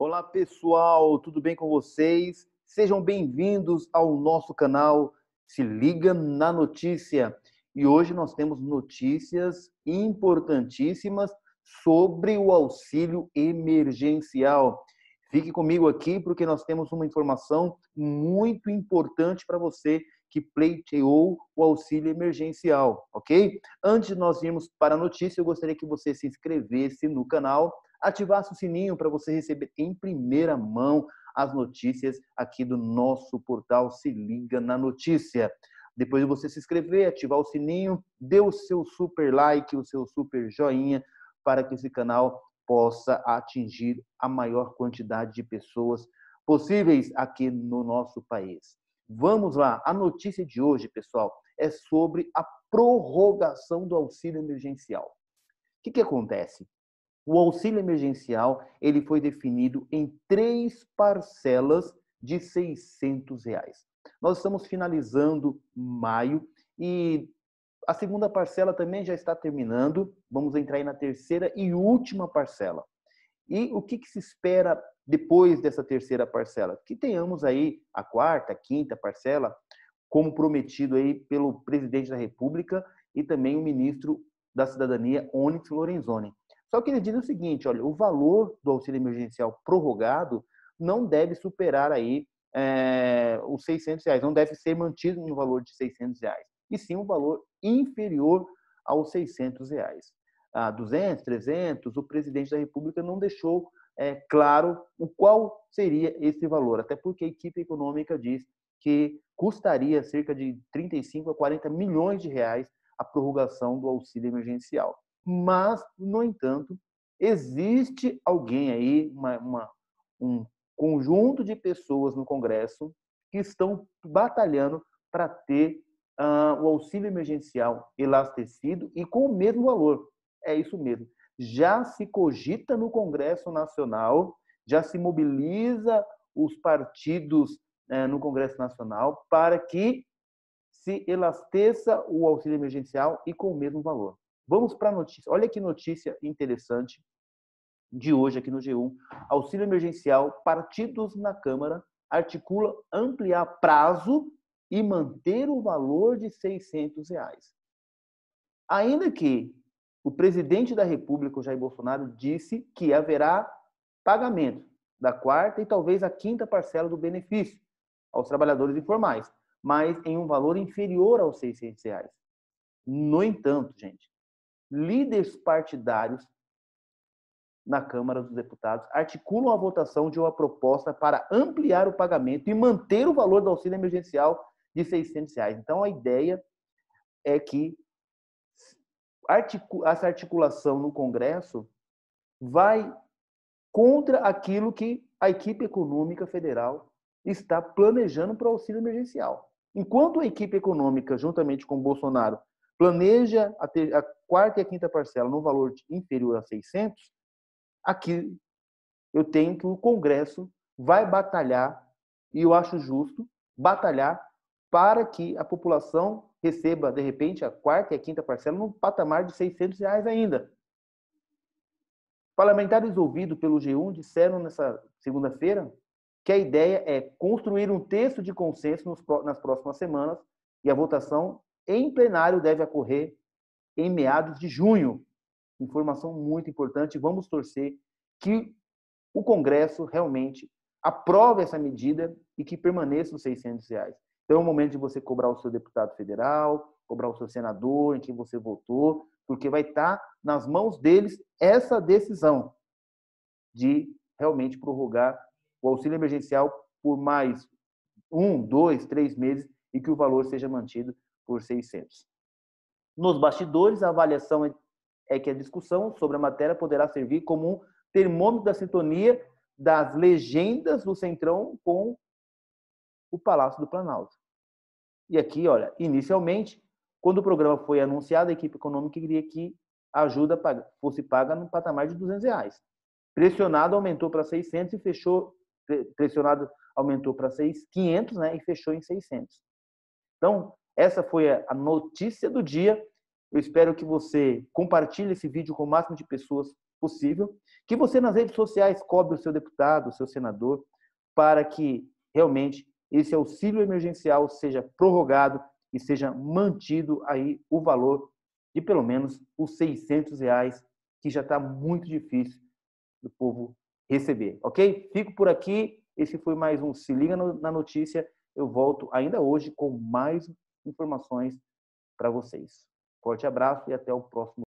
Olá pessoal, tudo bem com vocês? Sejam bem-vindos ao nosso canal Se Liga na Notícia. E hoje nós temos notícias importantíssimas sobre o auxílio emergencial. Fique comigo aqui porque nós temos uma informação muito importante para você que pleiteou o auxílio emergencial, ok? Antes de nós irmos para a notícia, eu gostaria que você se inscrevesse no canal ativasse o sininho para você receber em primeira mão as notícias aqui do nosso portal Se Liga na Notícia. Depois de você se inscrever, ativar o sininho, dê o seu super like, o seu super joinha, para que esse canal possa atingir a maior quantidade de pessoas possíveis aqui no nosso país. Vamos lá, a notícia de hoje, pessoal, é sobre a prorrogação do auxílio emergencial. O que, que acontece? O auxílio emergencial ele foi definido em três parcelas de 600 reais. Nós estamos finalizando maio e a segunda parcela também já está terminando. Vamos entrar na terceira e última parcela. E o que, que se espera depois dessa terceira parcela? Que tenhamos aí a quarta, quinta parcela, como prometido aí pelo presidente da República e também o ministro da Cidadania, Onyx Lorenzoni. Só que ele diz o seguinte, olha, o valor do auxílio emergencial prorrogado não deve superar aí é, os 600 reais, não deve ser mantido no valor de 600 reais, e sim um valor inferior aos 600 reais. A 200, 300, o presidente da República não deixou é, claro o qual seria esse valor, até porque a equipe econômica diz que custaria cerca de 35 a 40 milhões de reais a prorrogação do auxílio emergencial. Mas, no entanto, existe alguém aí, uma, uma, um conjunto de pessoas no Congresso que estão batalhando para ter uh, o auxílio emergencial elastecido e com o mesmo valor. É isso mesmo. Já se cogita no Congresso Nacional, já se mobiliza os partidos uh, no Congresso Nacional para que se elasteça o auxílio emergencial e com o mesmo valor. Vamos para a notícia. Olha que notícia interessante de hoje aqui no G1. Auxílio emergencial, partidos na Câmara articula ampliar prazo e manter o valor de 600 reais. Ainda que o presidente da República, Jair Bolsonaro, disse que haverá pagamento da quarta e talvez a quinta parcela do benefício aos trabalhadores informais, mas em um valor inferior aos 600 reais. No entanto, gente, líderes partidários na Câmara dos Deputados articulam a votação de uma proposta para ampliar o pagamento e manter o valor do auxílio emergencial de 600 reais. Então, a ideia é que essa articulação no Congresso vai contra aquilo que a equipe econômica federal está planejando para o auxílio emergencial. Enquanto a equipe econômica, juntamente com Bolsonaro, planeja a, ter, a quarta e a quinta parcela no valor inferior a 600, aqui eu tenho que o Congresso vai batalhar, e eu acho justo, batalhar para que a população receba, de repente, a quarta e a quinta parcela no patamar de 600 reais ainda. Parlamentares ouvidos pelo G1 disseram nessa segunda-feira que a ideia é construir um texto de consenso nas próximas semanas e a votação em plenário deve ocorrer em meados de junho. Informação muito importante. Vamos torcer que o Congresso realmente aprove essa medida e que permaneça os 600 reais. Então é o momento de você cobrar o seu deputado federal, cobrar o seu senador, em quem você votou, porque vai estar nas mãos deles essa decisão de realmente prorrogar o auxílio emergencial por mais um, dois, três meses e que o valor seja mantido por 600. Nos bastidores, a avaliação é, é que a discussão sobre a matéria poderá servir como um termômetro da sintonia das legendas do Centrão com o Palácio do Planalto. E aqui, olha, inicialmente, quando o programa foi anunciado, a equipe econômica queria que a ajuda fosse paga no patamar de 200 reais. Pressionado, aumentou para 600 e fechou, pressionado, aumentou para 500 né, e fechou em 600. Então, essa foi a notícia do dia. Eu espero que você compartilhe esse vídeo com o máximo de pessoas possível, que você nas redes sociais cobre o seu deputado, o seu senador, para que realmente esse auxílio emergencial seja prorrogado e seja mantido aí o valor de pelo menos os 600 reais, que já está muito difícil do povo receber, ok? Fico por aqui. Esse foi mais um Se Liga na Notícia. Eu volto ainda hoje com mais informações para vocês. Forte abraço e até o próximo